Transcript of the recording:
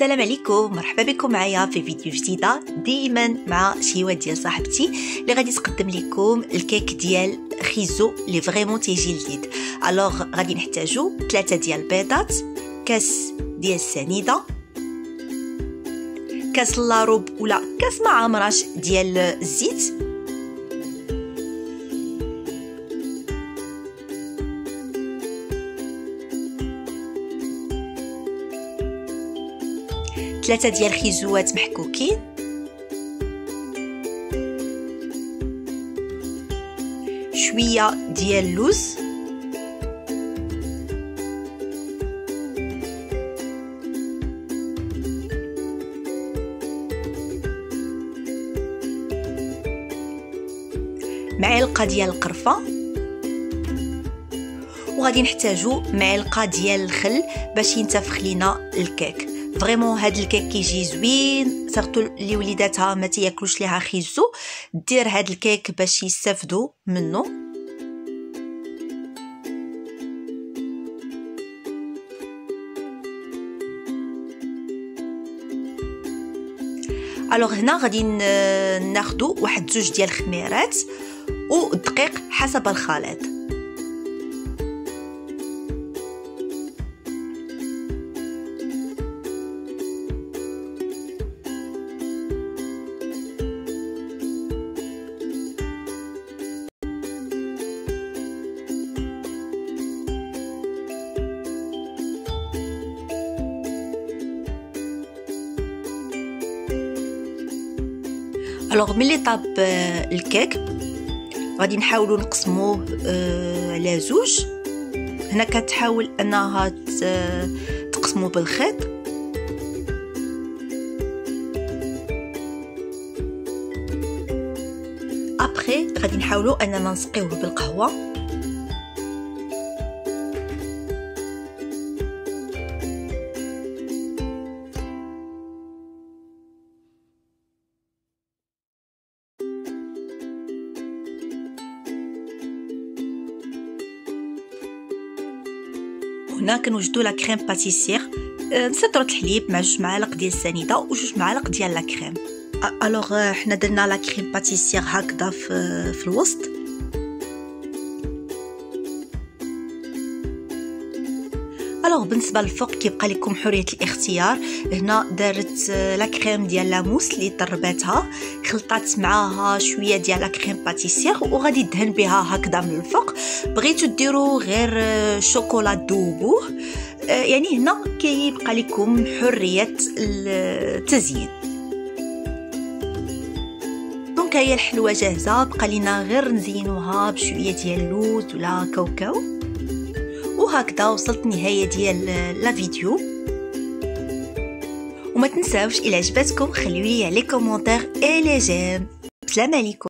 السلام عليكم. مرحبا بكم معايا في فيديو جديدة ديما مع شيوات ديال صاحبتي اللي غادي تقدم لكم الكيك ديال خيزو اللي vraiment تيجي لذيذ alors غادي نحتاجو ثلاثة ديال البيضات كاس ديال السنيدة كاس الاروب ولا كاس ما عمراش ديال الزيت. ثلاثة ديال الخيزوات محكوكين. شوية ديال اللوز معلقة ديال القرفة. وغادي نحتاجو معلقة ديال الخل باش ينتفخ لينا الكيك. vraiment هاد الكيك كيجي زوين surtout اللي وليداتها ما تياكلوش ليها خيزو. دير هاد الكيك باش يستافدوا منه alors هنا غادي ناخدو واحد زوج ديال الخميرات والدقيق حسب الخليط. الوغ ملي طاب الكيك غادي نحاولوا نقسموه على زوج هنا كتحاول انها تقسمو بالخيط ابخي غادي نحاولوا اننا نسقيوه بالقهوه هنا كنوجدوا la crème pâtissière نص ايترو الحليب مع جوج معالق ديال السنيده وجوج معالق ديال la crème alors حنا درنا la crème pâtissière هكذا في, في الوسط. alors بالنسبة للفوق كيبقى لكم حرية الاختيار. هنا دارت la crème ديال la mousse اللي طرباتها. خلطات معاها شوية ديال la crème pâtissière وغادي دهن بها هكذا من الفوق. بغيتو ديروا غير شوكولا دوبوه يعني هنا كيبقى لكم حرية التزيين. donc هي الحلوة جاهزة. بقى لينا غير نزينوها بشوية ديال اللوز ولا كاوكاو. وهكذا وصلت نهاية ديال la vidéo. وما تنساوش إلى عجبتكم خليولي لي commentaire et les j'aime سلام عليكم.